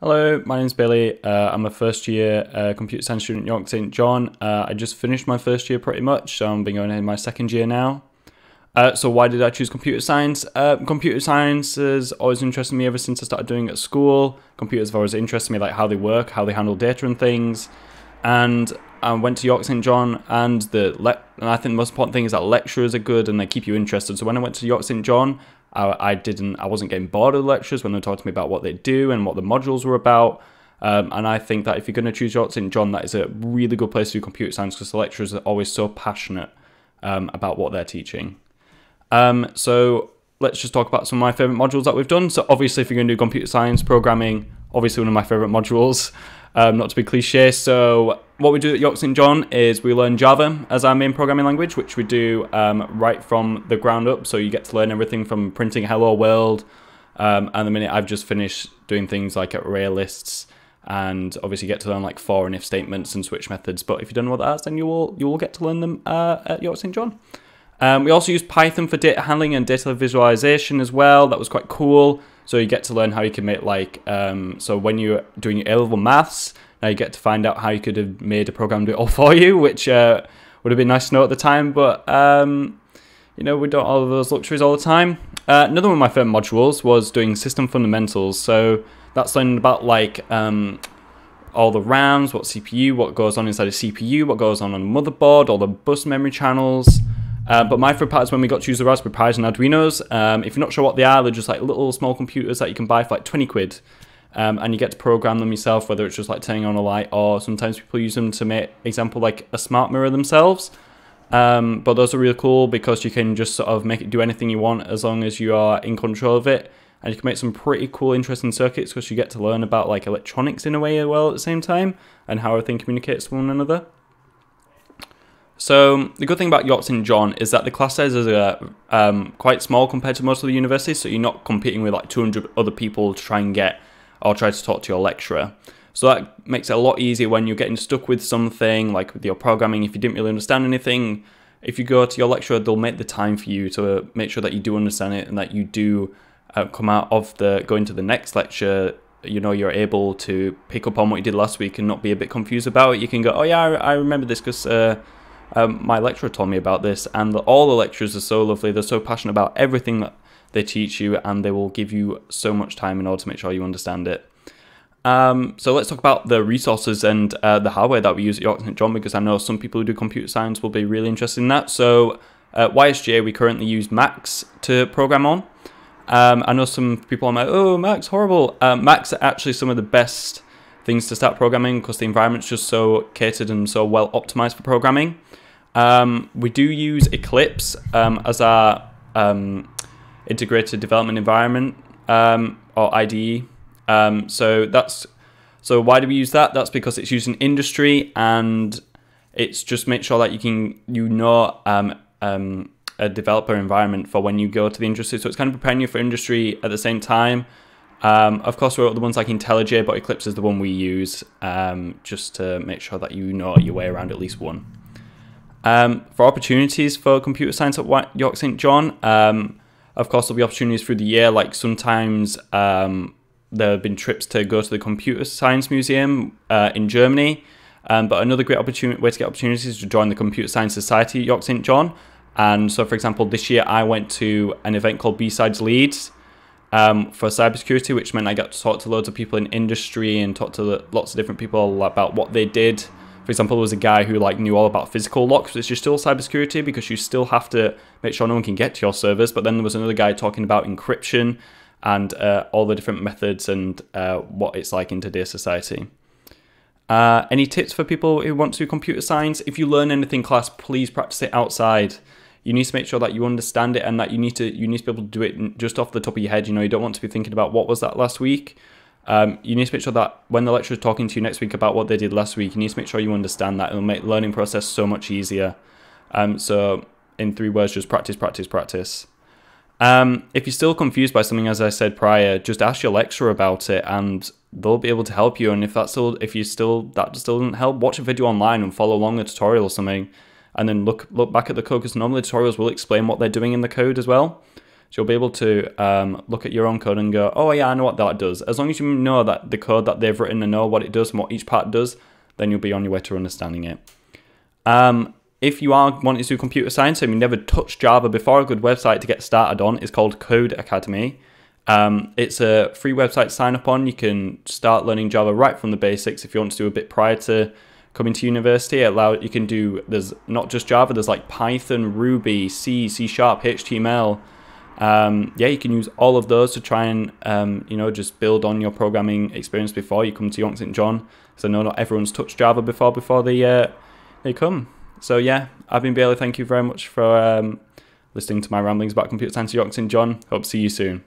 Hello, my name's Bailey. Uh, I'm a first year uh, computer science student at York St. John. Uh, I just finished my first year pretty much, so I'm been going in my second year now. Uh, so why did I choose computer science? Uh, computer science has always interested me ever since I started doing it at school. Computers have always interested me, like how they work, how they handle data and things. And I went to York St. John, and the and I think the most important thing is that lecturers are good and they keep you interested. So when I went to York St. John, I, I didn't, I wasn't getting bored of the lectures when they talked to me about what they do and what the modules were about. Um, and I think that if you're going to choose York St. John, that is a really good place to do computer science because the lecturers are always so passionate um, about what they're teaching. Um, so let's just talk about some of my favorite modules that we've done. So obviously, if you're going to do computer science programming, obviously one of my favorite modules. Um, not to be cliche. So what we do at York St. John is we learn Java as our main programming language, which we do um, right from the ground up. So you get to learn everything from printing Hello World. Um, and the minute I've just finished doing things like array lists and obviously get to learn like for and if statements and switch methods. But if you don't know what that is, then you will you will get to learn them uh, at York St. John. Um, we also use Python for data handling and data visualization as well. That was quite cool. So you get to learn how you can make like, um, so when you're doing your A-level maths, now you get to find out how you could have made a program do it all for you, which uh, would have been nice to know at the time. But, um, you know, we don't all those luxuries all the time. Uh, another one of my favorite modules was doing system fundamentals. So that's learning about like um, all the RAMs, what CPU, what goes on inside a CPU, what goes on on a motherboard, all the bus memory channels, uh, but my favorite part is when we got to use the Raspberry Pis and Arduinos. Um, if you're not sure what they are, they're just like little small computers that you can buy for like 20 quid. Um, and you get to program them yourself, whether it's just like turning on a light or sometimes people use them to make, example, like a smart mirror themselves. Um, but those are really cool because you can just sort of make it do anything you want as long as you are in control of it. And you can make some pretty cool, interesting circuits because you get to learn about like electronics in a way as well at the same time and how everything communicates with one another. So the good thing about York St. John is that the class sizes are um, quite small compared to most of the universities, so you're not competing with like 200 other people to try and get or try to talk to your lecturer. So that makes it a lot easier when you're getting stuck with something, like with your programming, if you didn't really understand anything. If you go to your lecturer, they'll make the time for you to make sure that you do understand it and that you do uh, come out of the going to the next lecture you know you're able to pick up on what you did last week and not be a bit confused about it you can go oh yeah i, I remember this because uh, um, my lecturer told me about this, and the, all the lecturers are so lovely. They're so passionate about everything that they teach you, and they will give you so much time in order to make sure you understand it. Um, so let's talk about the resources and uh, the hardware that we use at York St John, because I know some people who do computer science will be really interested in that. So at YSJ, we currently use Macs to program on. Um, I know some people are like, oh, Macs, horrible. Uh, Macs are actually some of the best things to start programming because the environment's just so catered and so well optimized for programming. Um, we do use Eclipse um, as our um, integrated development environment um, or IDE. Um, so that's so why do we use that? That's because it's used in industry and it's just make sure that you can you know a developer environment for when you go to the industry. So it's kind of preparing you for industry at the same time. Um, of course, we're the ones like IntelliJ, but Eclipse is the one we use um, just to make sure that you know your way around at least one. Um, for opportunities for computer science at York St. John, um, of course, there'll be opportunities through the year. Like sometimes um, there have been trips to go to the Computer Science Museum uh, in Germany. Um, but another great opportunity way to get opportunities is to join the Computer Science Society at York St. John. And so, for example, this year I went to an event called B-Sides Leeds um, for cybersecurity, which meant I got to talk to loads of people in industry and talk to lots of different people about what they did for example, there was a guy who like knew all about physical locks, which is still cybersecurity because you still have to make sure no one can get to your servers. But then there was another guy talking about encryption and uh, all the different methods and uh, what it's like in today's society. Uh, any tips for people who want to do computer science? If you learn anything class, please practice it outside. You need to make sure that you understand it and that you need to you need to be able to do it just off the top of your head. You know, you don't want to be thinking about what was that last week. Um, you need to make sure that when the lecturer is talking to you next week about what they did last week, you need to make sure you understand that. It'll make learning process so much easier. Um, so in three words, just practice, practice, practice. Um, if you're still confused by something, as I said prior, just ask your lecturer about it, and they'll be able to help you. And if that's still, if you still that still doesn't help, watch a video online and follow along a tutorial or something, and then look look back at the code because normally tutorials will explain what they're doing in the code as well. So you'll be able to um, look at your own code and go, oh yeah, I know what that does. As long as you know that the code that they've written and know what it does and what each part does, then you'll be on your way to understanding it. Um, if you are wanting to do computer science and you've never touched Java before, a good website to get started on is called Codecademy. Um, it's a free website to sign up on. You can start learning Java right from the basics if you want to do a bit prior to coming to university. It allow you can do there's not just Java. There's like Python, Ruby, C, C Sharp, HTML. Um, yeah, you can use all of those to try and um, you know just build on your programming experience before you come to York St John. So no, not everyone's touched Java before before they uh, they come. So yeah, I've been Bailey. Thank you very much for um, listening to my ramblings about computer science at York St John. Hope to see you soon.